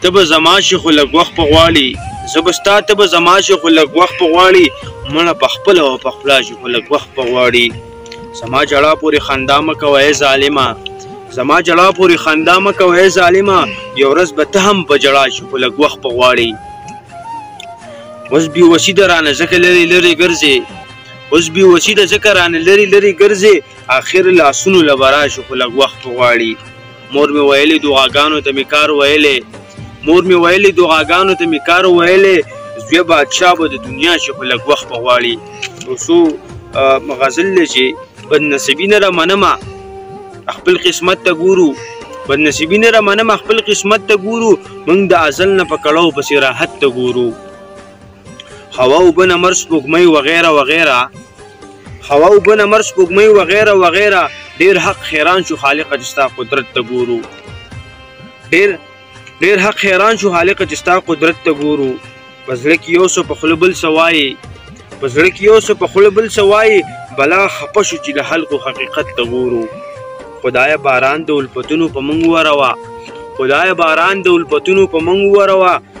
ته به زما شې خو لږ وخت په غواړي زه به ستا ته به زما شې خو لږ وخت په غواړي مړه په خپله او په خپلا شې خو لږ وخت په غواړي زما جړا پورې خندا مه کوه ای ظالمه زما جړا پورې خندا مه کوه ای ظالمه یو ورځ به ته هم په جړا شې خو لږ وخت په غواړي اوس بې وسي ده رانه ځکه لرې لرې ګرځې اوس بې وسي ده ځکه رانه لرې لرې ګرځې اخر لاسونو له به راشې خو لږ وخت په غواړي مور مې ویلې دعاګانو ته مې کار ویلې مور مې ویلې دعاګانو ته مې کار ویلې زوی بادشاه به د دنیا شي خو لږ وخت به غواړي یو څو غزل دی چې بدنصیبي نه را منم خپل قسمت ته ګورو بدنصیبي نه را منم خپل قسمت ته ګورو موږ د ازل نه په کړو پسې راحت ته ګورو هوا او بنه مر سپوږمۍ وغیره وغیره هوا او بنه مر سپوږمۍ وغیره وغیره ډیر حق حیران شو خالق چې ستا قدرت ته ګورو ډیر ډیر حق حیران شو خالق چې ستا قدرت ته ګورو پزړه کې یو څه په خپل بل سوای پزړه کې یو څه په خپل بل سوای بلا خپه شو چې د خلکو حقیقت ته ګورو خدای باران د الفتونو په منګ وروا خدای باران د الفتونو په منګ وروا